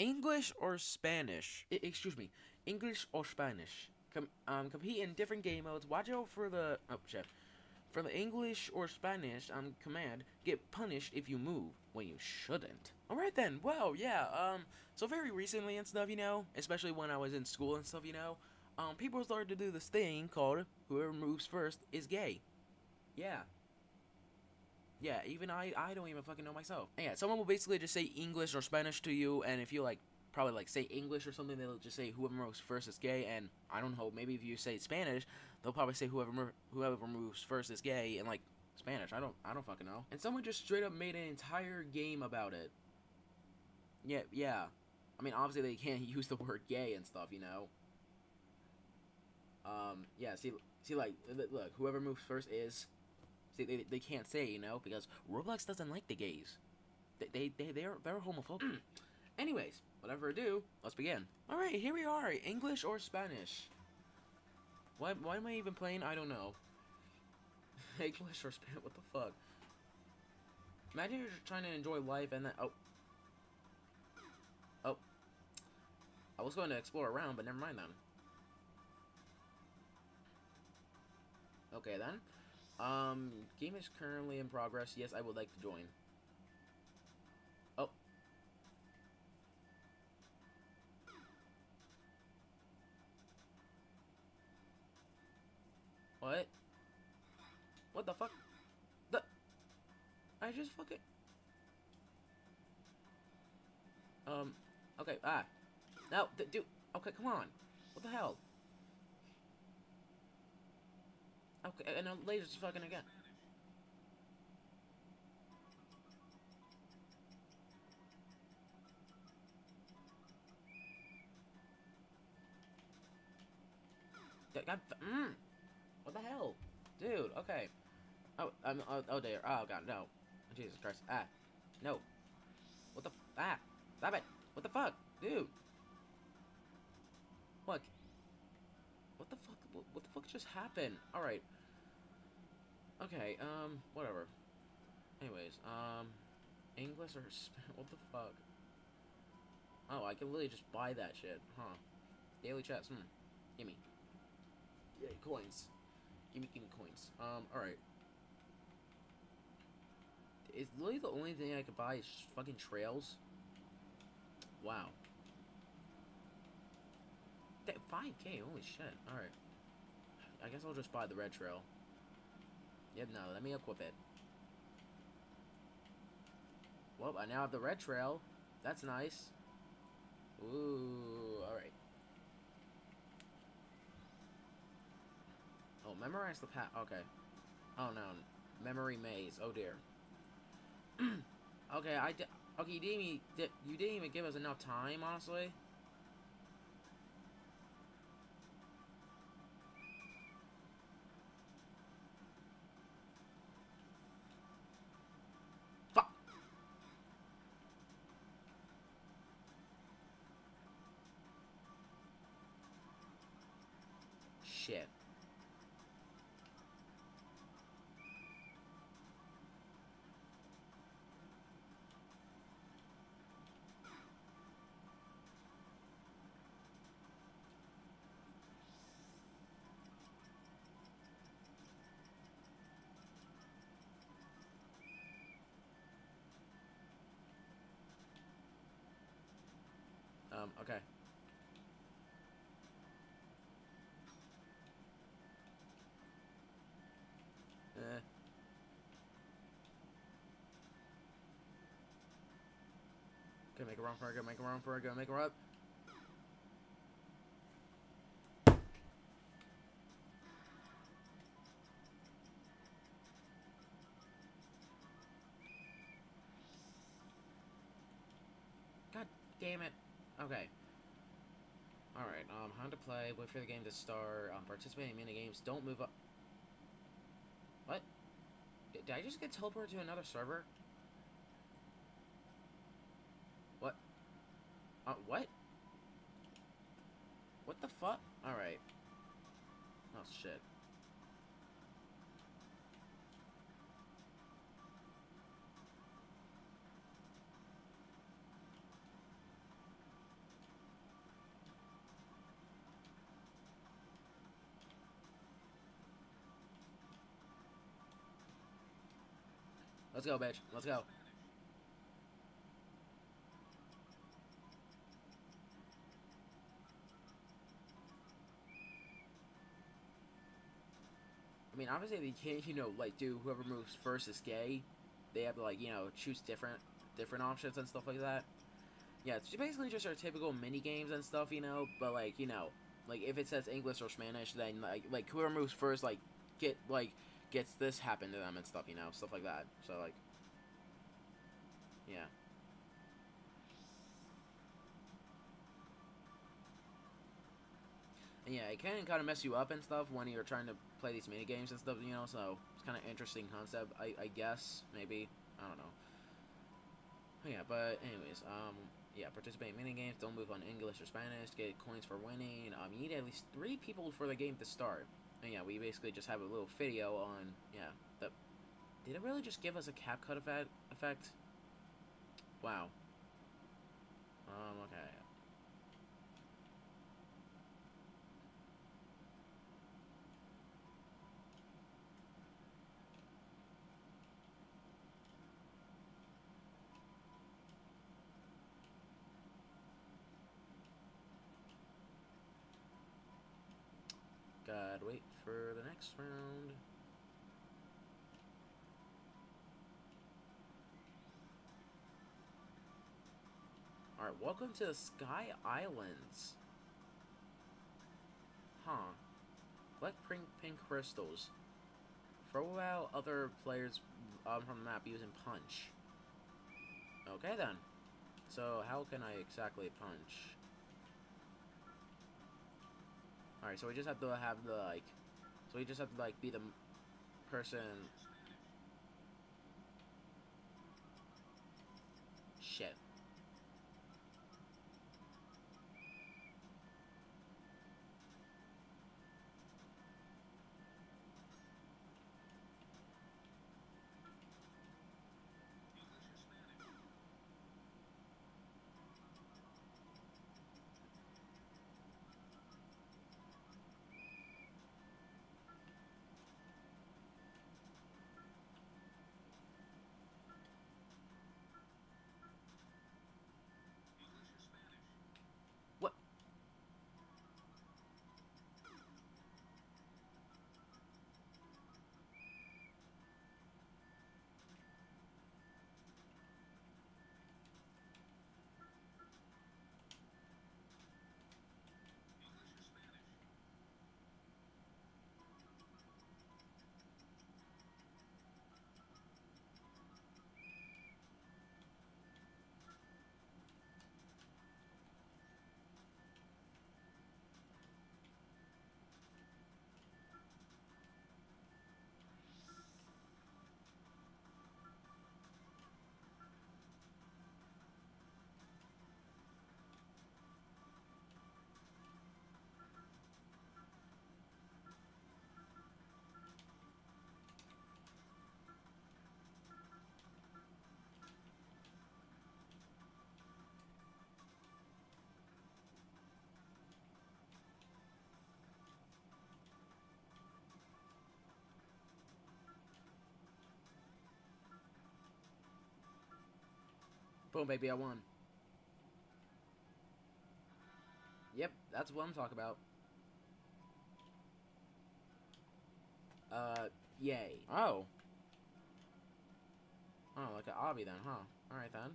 English or Spanish? I, excuse me, English or Spanish? Com um, compete in different game modes. Watch out for the oh shit. For the English or Spanish um command, get punished if you move when you shouldn't. Alright then, well, yeah, um, so very recently and stuff, you know, especially when I was in school and stuff, you know, um, people started to do this thing called whoever moves first is gay. Yeah. Yeah, even I, I don't even fucking know myself. And yeah, someone will basically just say English or Spanish to you, and if you like, probably like say English or something, they'll just say whoever moves first is gay, and I don't know, maybe if you say Spanish, they'll probably say whoever whoever moves first is gay, and like Spanish. I don't, I don't fucking know. And someone just straight up made an entire game about it. Yeah, yeah. I mean, obviously they can't use the word gay and stuff, you know. Um, yeah. See, see, like, look, whoever moves first is. See, they, they can't say, you know, because Roblox doesn't like the gays. They they they they're they're homophobic. Mm. Anyways, whatever ado, let's begin. All right, here we are. English or Spanish? Why why am I even playing? I don't know. English or Spanish? What the fuck? Imagine you're just trying to enjoy life and then oh oh I was going to explore around, but never mind then. Okay then. Um, game is currently in progress. Yes, I would like to join. Oh. What? What the fuck? The I just fucking Um okay, ah. No, dude. Okay, come on. What the hell? Okay, and the laser's fucking again. Mm, what the hell? Dude, okay. Oh, I'm, oh, oh dear. Oh god, no. Jesus Christ. Ah. No. What the, ah. Stop it. What the fuck? Dude. What? What the fuck, what, what the fuck just happened? Alright. Okay, um, whatever. Anyways, um, English or Spanish? what the fuck? Oh, I can literally just buy that shit, huh? Daily chest, hmm. Gimme. Yay, coins. Gimme, gimme coins. Um, alright. Is literally the only thing I could buy is fucking trails? Wow. That 5k, holy shit. Alright. I guess I'll just buy the red trail. Yep, no, let me equip it. Well, I now have the red trail. That's nice. Ooh, alright. Oh, memorize the path. Okay. Oh, no. Memory maze. Oh, dear. okay, I did. Okay, you didn't, even, you didn't even give us enough time, honestly. Shit. Um, okay. Make a run for it, go make a run for it, go make a run. God damn it. Okay. Alright, um, how to play, wait for the game to start, um, participate in minigames, don't move up. What? Did, did I just get teleported to another server? Uh, what? What the fuck? Alright. Oh, shit. Let's go, bitch. Let's go. Obviously they can't, you know, like do whoever moves first is gay. They have to like, you know, choose different different options and stuff like that. Yeah, it's basically just our typical mini games and stuff, you know. But like, you know, like if it says English or Spanish, then like like whoever moves first, like get like gets this happen to them and stuff, you know, stuff like that. So like, yeah. And yeah, it can kind of mess you up and stuff when you're trying to play these mini games and stuff, you know. So it's kind of interesting concept, I, I guess, maybe. I don't know. Yeah, but anyways, um, yeah, participate in mini games. Don't move on English or Spanish. Get coins for winning. Um, you need at least three people for the game to start. And yeah, we basically just have a little video on yeah. The did it really just give us a CapCut effect? Effect? Wow. Um. Okay. Gotta wait for the next round. Alright, welcome to the Sky Islands. Huh. Collect pink, pink crystals. Throw out other players um, from the map using punch. Okay then. So how can I exactly punch? Alright, so we just have to have the, like... So we just have to, like, be the person... Boom, baby, I won. Yep, that's what I'm talking about. Uh, yay. Oh. Oh, like an obby then, huh? Alright then.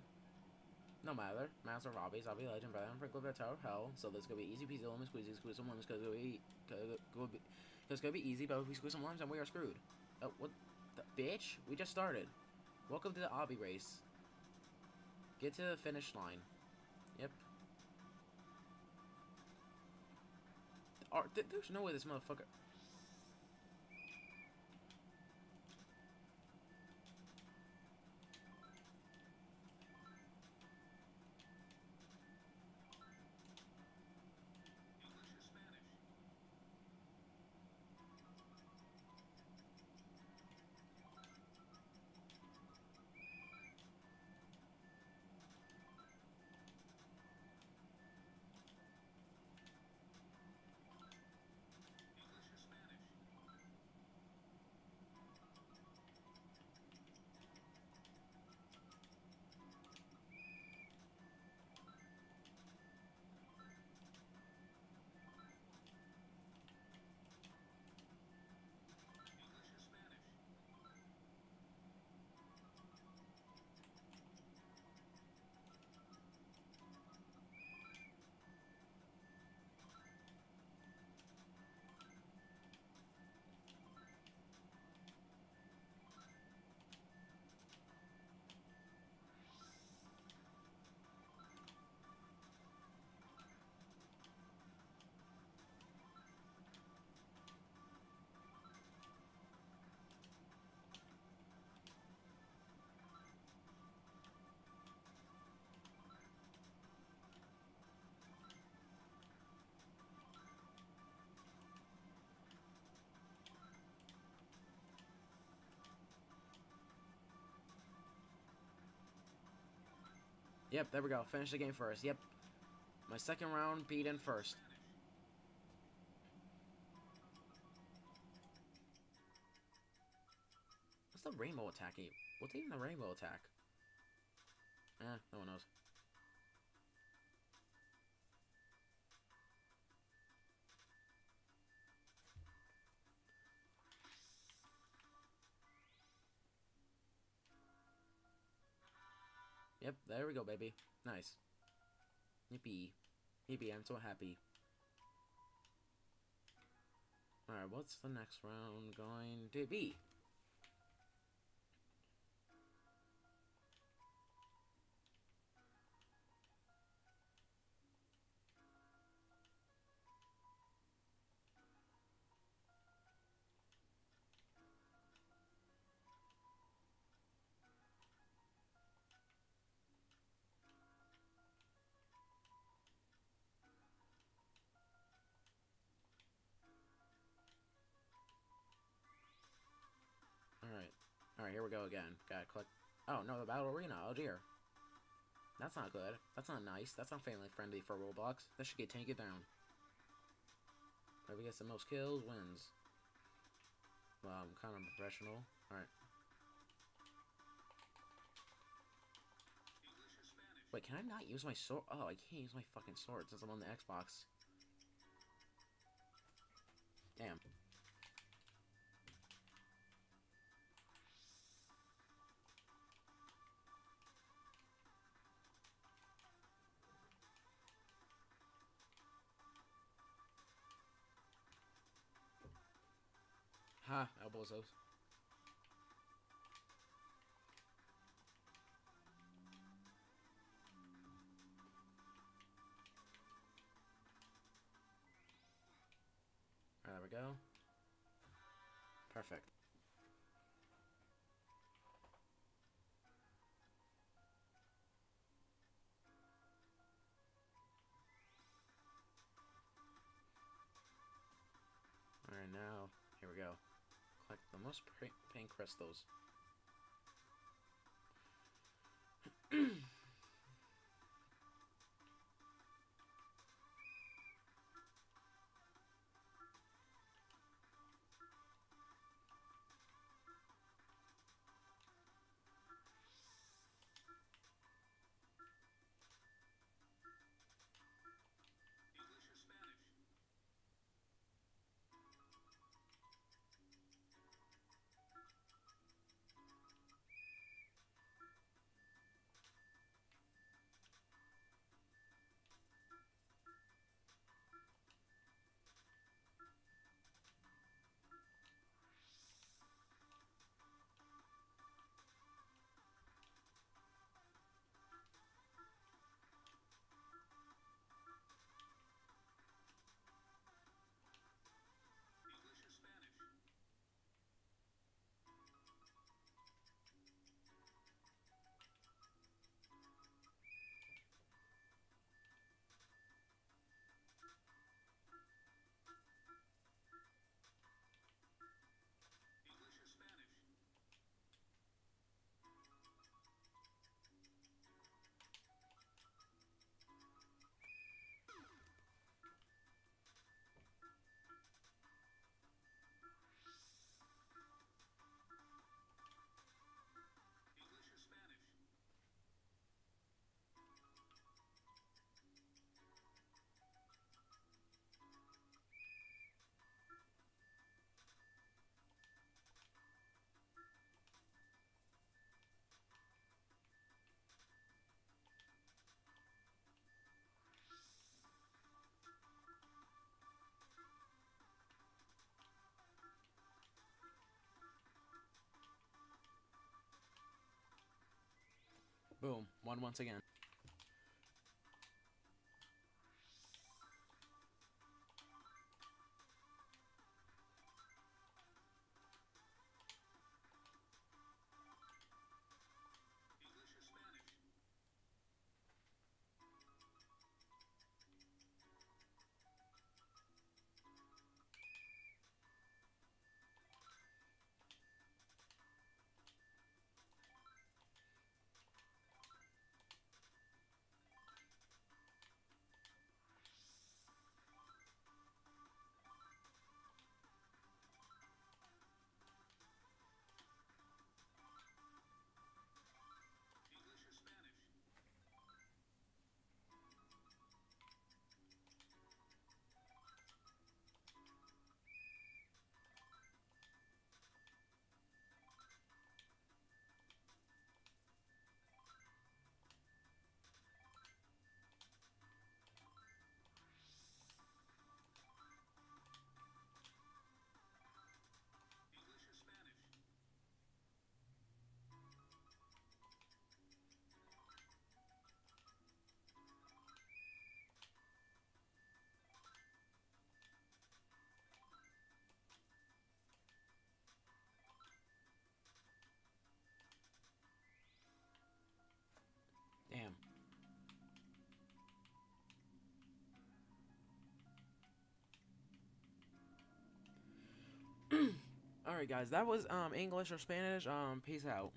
No matter. Master of obbies, obby legend, brother, and Prickle Tower of Hell. So this gonna be easy peasy, lemon squeezy, squeeze some lemons, cause it's gonna be, cause it's gonna be easy, but if we squeeze some lemons, then we are screwed. Oh, what the bitch? We just started. Welcome to the obby race. Get to the finish line. Yep. There's no way this motherfucker... Yep, there we go. Finish the game first. Yep. My second round beat in first. What's the rainbow attack? What's even the rainbow attack? Eh, no one knows. Yep, there we go, baby. Nice. Yippee. Yippee, I'm so happy. Alright, what's the next round going to be? Alright, here we go again. Gotta click. Oh, no, the Battle Arena. Oh, dear. That's not good. That's not nice. That's not family friendly for Roblox. That should get taken down. Whoever gets the most kills wins. Well, I'm kind of professional. Alright. Wait, can I not use my sword? Oh, I can't use my fucking sword since I'm on the Xbox. Damn. Ha, elbows. Alright, there we go. Perfect. Alright, now. Collect the most paying crystals. Boom. Won once again. Alright guys, that was um English or Spanish. Um peace out.